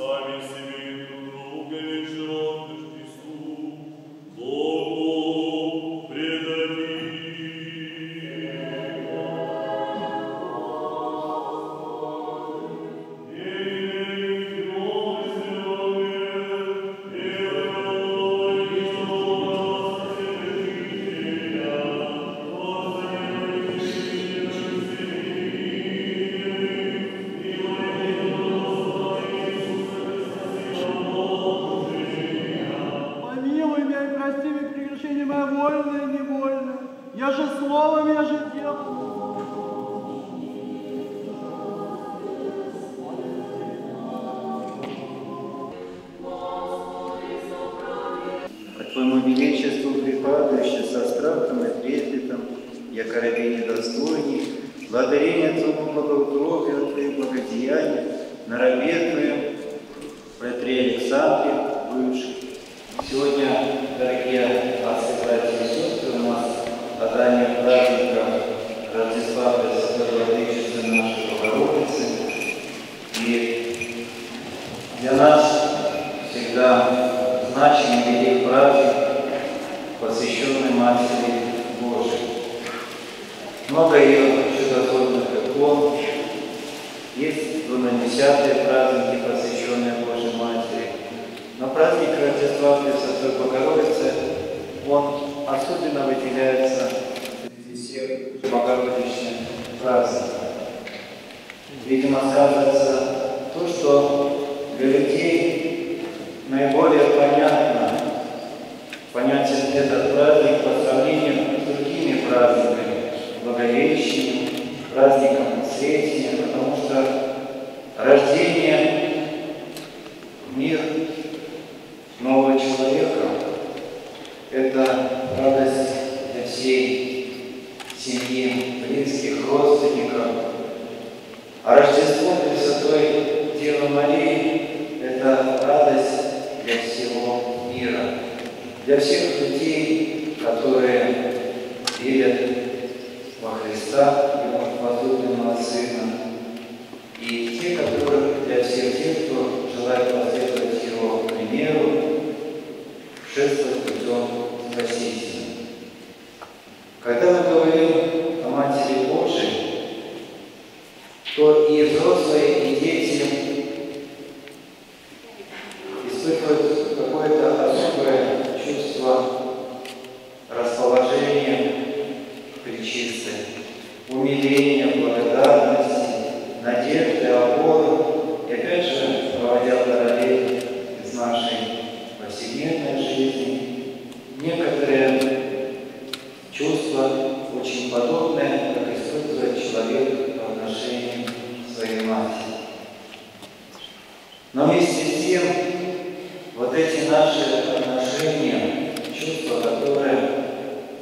Simon, Simon. Твоему величеству припадающее со страхом и трепетом, я коробей недостойник, благодарение Твоему благоутробию, Твоих благодеяний, на рабе Твоем, Петре Александре, бывший. Сегодня, дорогие он особенно выделяется среди всех богородичных праздников. Видимо, сказывается то, что для людей наиболее понятно, понятен этот праздник по сравнению с другими праздниками, Благовещением, праздником Сретения, потому что рождение, Христа, Его возлюбленного Сына, и те, которые для всех тех, кто желает последовать Его примеру, шествовать путем спасительным. Но вместе с тем, вот эти наши отношения, чувства, которые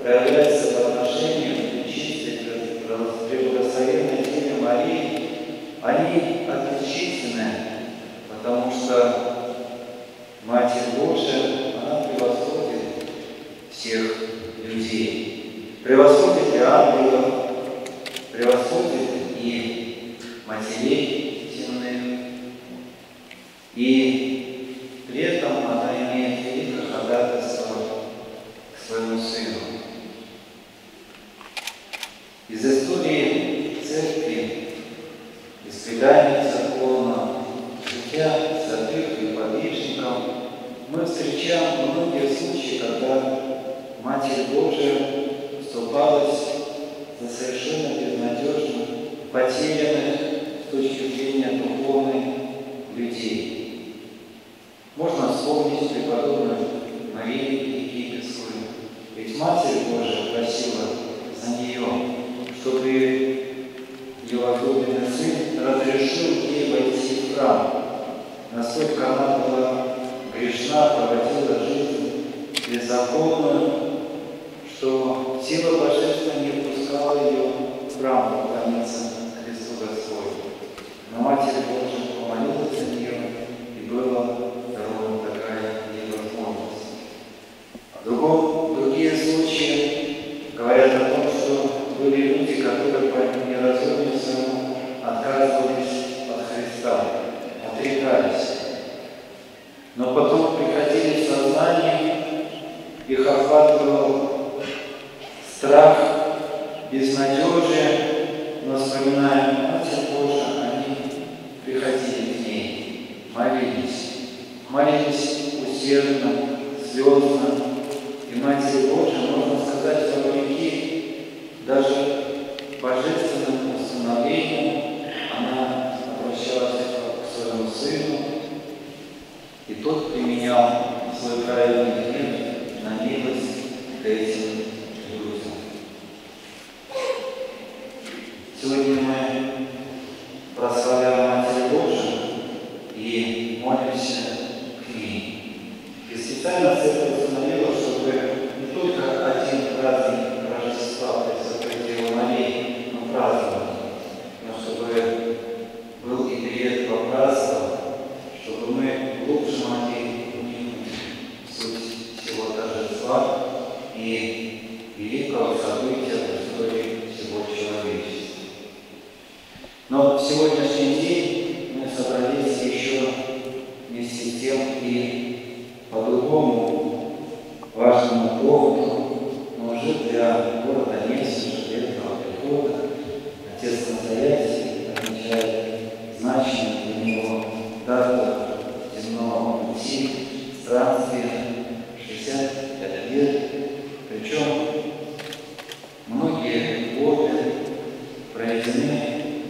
проявляются по отношению к чистой, преблагословенной Деве Марии, они отличительны, потому что Матерь Божия, она превосходит всех людей, превосходит и ангелов, превосходит и матерей земных, мы встречаем многие случаи, когда Матерь Божия вступалась за совершенно безнадежно потерянных с точки зрения духовной людей. Можно вспомнить преподобную Марию Египетскую. Ведь Матерь Божия просила за нее, чтобы ее возлюбленный сын разрешил ей войти в храм. Насколько она была грешна, проводила жизнь беззаконную, что сила Божества не пускала ее в храм поклониться Христу Господу. Но Матерь Божия помолилась за нее, и была дарована такая ей возможность. В другом, другие случаи говорят о том, что были люди, которые по неразумию своему отказывались от Христа, отрекались. Но потом приходили в сознание, их охватывал страх, безнадежие, но вспоминая Матерь Божию, они приходили к ней, молились, молились усердно, слезно, и Матерь Божия, можно сказать, вопреки даже божественному установлению, она обращалась к своему сыну, и тот применял свой праведный гнев на милость к этим людям. Сегодня мы прославляем Матерь Божию и молимся к ней. И специально церковь установила, чтобы не только один праздник Рождества Пресвятой Девы Марии мы праздновали, но чтобы был и период попразднования, чтобы мы глубже могли вникнуть в суть всего торжества и великого события в истории всего человечества. Но в сегодняшний день мы собрались еще вместе с тем и по другому важному поводу, но уже для города Невского летнего прихода отец настоятель отмечает значимую для него дату земного пути, странствия 65 лет, причем многие годы проведены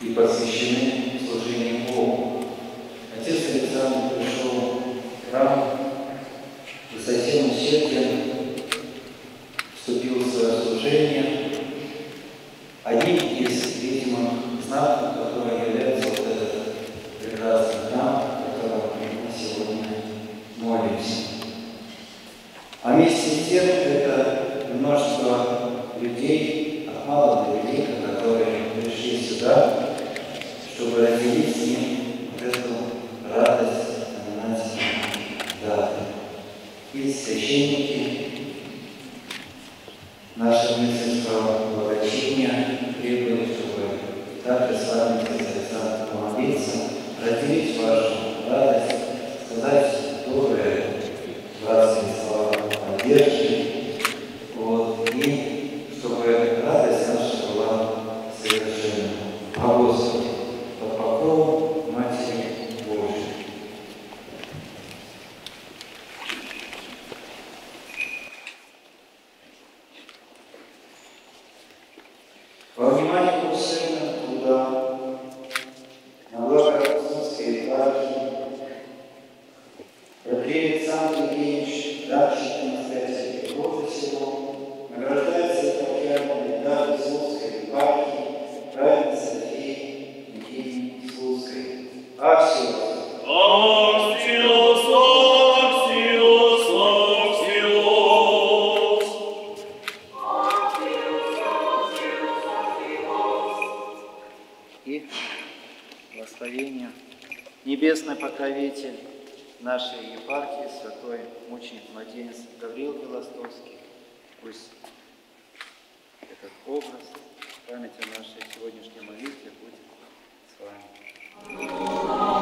и посвящены служению Богу. Отец Александр пришел в храм и совсем усердием вступил в свое служение. Одним из видимых знаков, которые является вот этот прекрасный храм, в котором мы сегодня молимся. А вместе с тем это множество людей, от мала до велика, которые пришли сюда, чтобы разделить с ним вот эту радость знаменательной даты. И священники нашего мысленского благочиния требуют, чтобы также с вами, Александр, помолиться, разделить нашей епархии, святой мученик младенец Гавриил Белостовский. Пусть этот образ, память о нашей сегодняшней молитве будет с вами.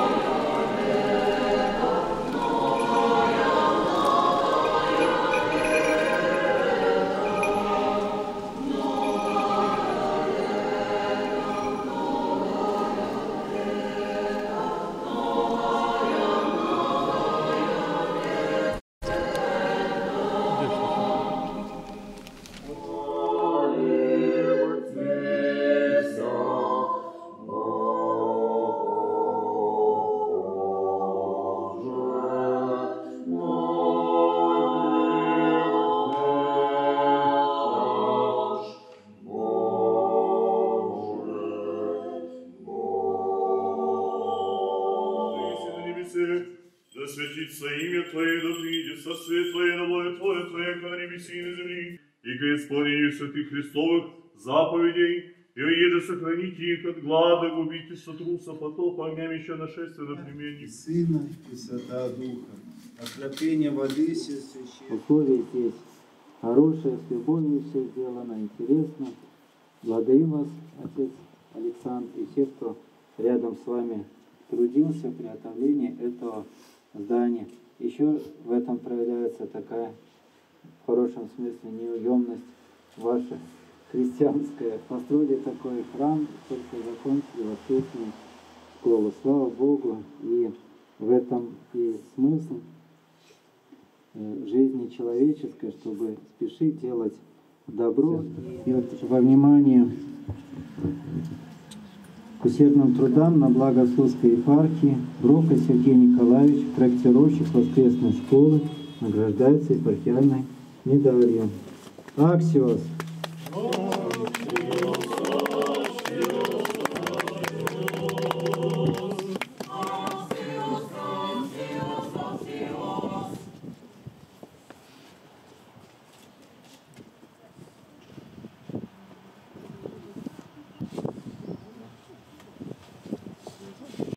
Имя Твое да придет, со свет Твое на воле Твое, Твое, как на небеси и на земли, и к исполнению святых Христовых заповедей, и уеже сохранить их от глада, губить и сотруса потопа, огням еще нашествия на и племенник. Сына, и Святого Духа. Окропление воды все священное. Условия здесь хорошие, с любовью все сделано, интересно. Благодарю вас, отец Александр, и всех, кто рядом с вами трудился в приготовлении этого здания. Еще в этом проявляется такая, в хорошем смысле, неуемность ваша христианская. Построили такой храм, только закончили воскресную школу. Слава Богу, и в этом и смысл э, жизни человеческой, чтобы спешить делать добро. И вот во внимание к усердным трудам на благо Слуцкой епархии Брока Сергей Николаевич, проектировщик воскресной школы, награждается епархиальной медалью. Аксиос